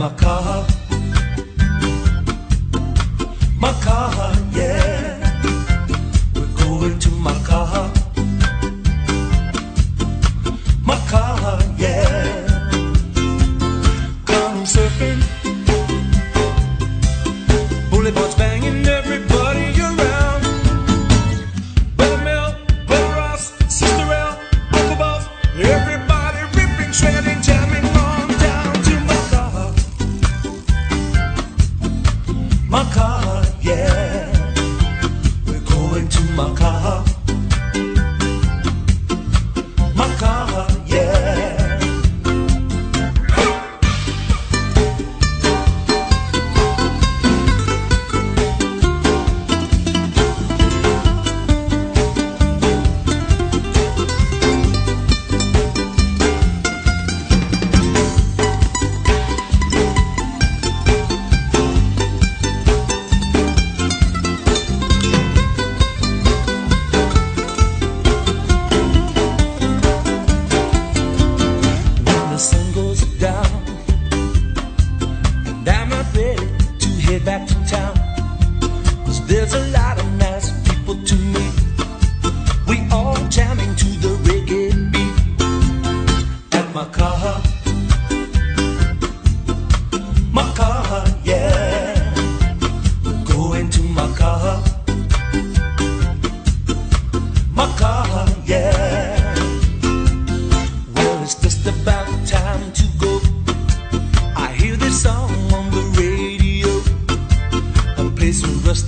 my car. down.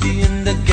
in the game.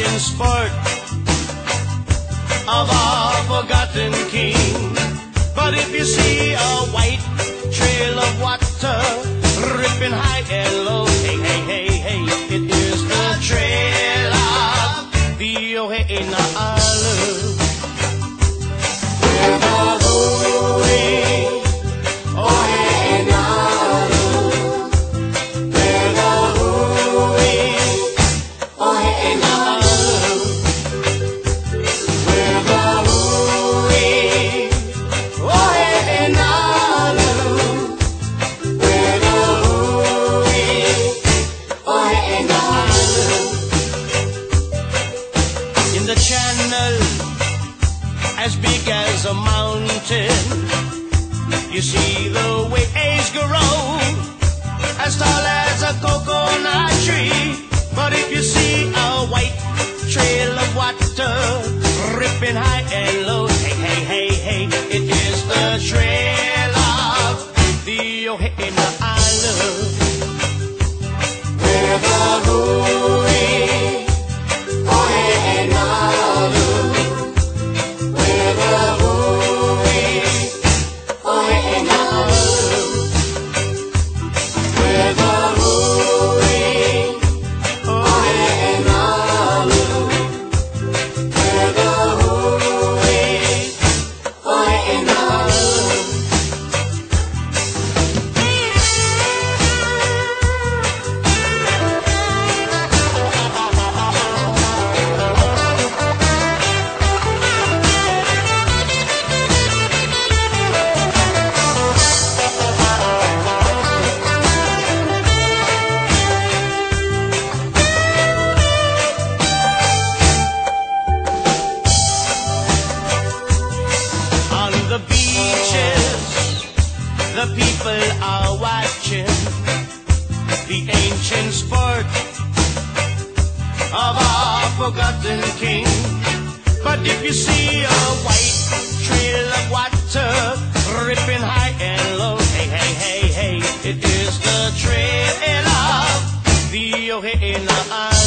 flashing spark of our forgotten king. But if you see a white trail of water ripping high and low, been high and low. Hey, hey, hey, hey, it is the trail of the oh, hey, now I love. forgotten king. But if you see a white trail of water ripping high and low, hey, hey, hey, hey, it is the trail of the Ohena.